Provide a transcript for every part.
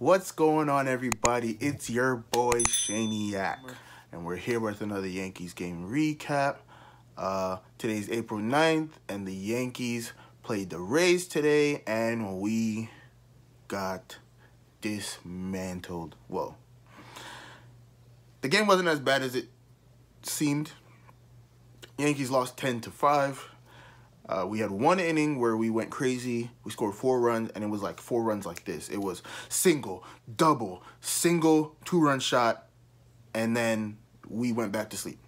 What's going on, everybody? It's your boy Shaniac, and we're here with another Yankees game recap. Uh, today's April 9th, and the Yankees played the Rays today, and we got dismantled. Whoa. The game wasn't as bad as it seemed. Yankees lost 10 to 5. Uh, we had one inning where we went crazy. We scored four runs, and it was like four runs like this. It was single, double, single, two-run shot, and then we went back to sleep.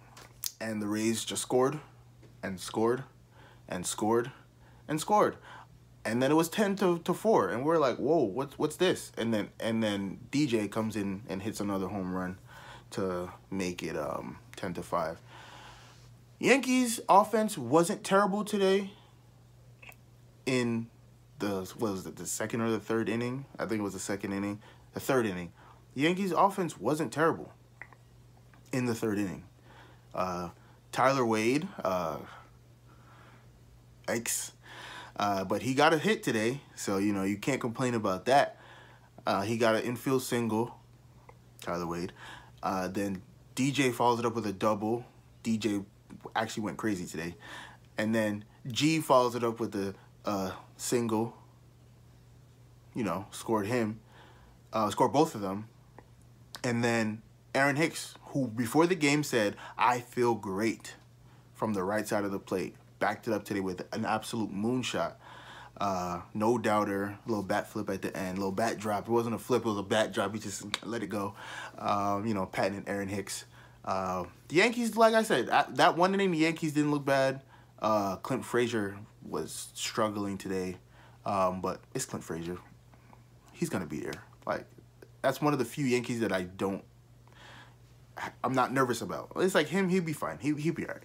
And the Rays just scored and scored and scored and scored. And then it was 10 to, to 4. And we're like, whoa, what's what's this? And then and then DJ comes in and hits another home run to make it um 10 to 5. Yankees offense wasn't terrible today in the was it, the second or the third inning? I think it was the second inning. The third inning. The Yankees offense wasn't terrible in the third inning. Uh, Tyler Wade, uh, uh, but he got a hit today, so you know you can't complain about that. Uh, he got an infield single, Tyler Wade. Uh, then DJ follows it up with a double. DJ actually went crazy today. And then G follows it up with a, a single. You know, scored him. Uh, scored both of them. And then Aaron Hicks, who before the game said, I feel great from the right side of the plate, backed it up today with an absolute moonshot. Uh, no doubter, little bat flip at the end, little bat drop. It wasn't a flip, it was a bat drop. He just let it go. Um, you know, patting Aaron Hicks. Uh, the Yankees, like I said, that one inning, the Yankees didn't look bad. Uh, Clint Frazier was struggling today, um, but it's Clint Frazier. He's gonna be there. Like that's one of the few Yankees that I don't. I'm not nervous about. It's like him, he'd be fine. He he'd be alright.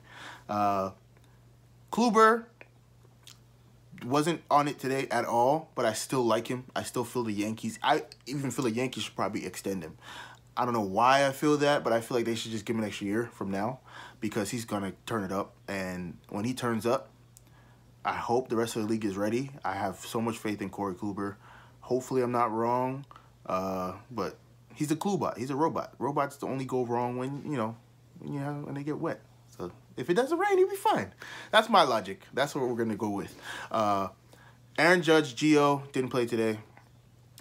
Uh, Kluber wasn't on it today at all, but I still like him. I still feel the Yankees. I even feel the Yankees should probably extend him. I don't know why I feel that, but I feel like they should just give him an extra year from now because he's going to turn it up. And when he turns up, I hope the rest of the league is ready. I have so much faith in Corey Kluber. Hopefully I'm not wrong, uh, but he's a Klubot. He's a robot. Robots only go wrong when, you know, when, you when they get wet. So if it doesn't rain, he'll be fine. That's my logic. That's what we're going to go with. Uh, Aaron Judge, Gio, didn't play today.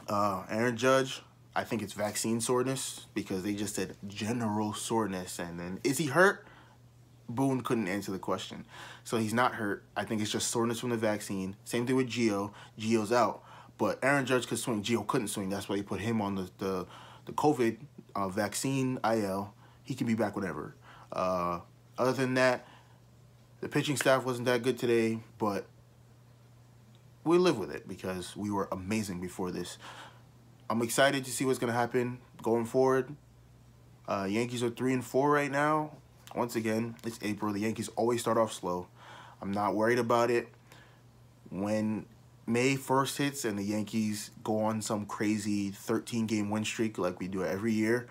Uh, Aaron Judge I think it's vaccine soreness because they just said general soreness. And then, is he hurt? Boone couldn't answer the question. So he's not hurt. I think it's just soreness from the vaccine. Same thing with Gio. Gio's out. But Aaron Judge could swing. Gio couldn't swing. That's why they put him on the, the, the COVID uh, vaccine IL. He can be back whenever. Uh, other than that, the pitching staff wasn't that good today, but we live with it because we were amazing before this. I'm excited to see what's going to happen going forward. Uh, Yankees are 3 and 4 right now. Once again, it's April. The Yankees always start off slow. I'm not worried about it. When May 1st hits and the Yankees go on some crazy 13-game win streak like we do every year,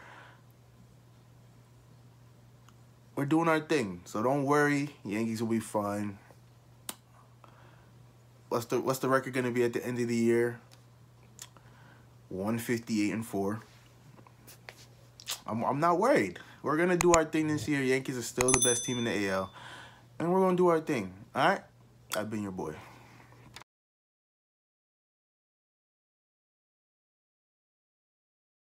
we're doing our thing. So don't worry. Yankees will be fine. What's the, what's the record going to be at the end of the year? 158 and 4. I'm, I'm not worried. We're going to do our thing this year. Yankees are still the best team in the AL. And we're going to do our thing. All right? I've been your boy.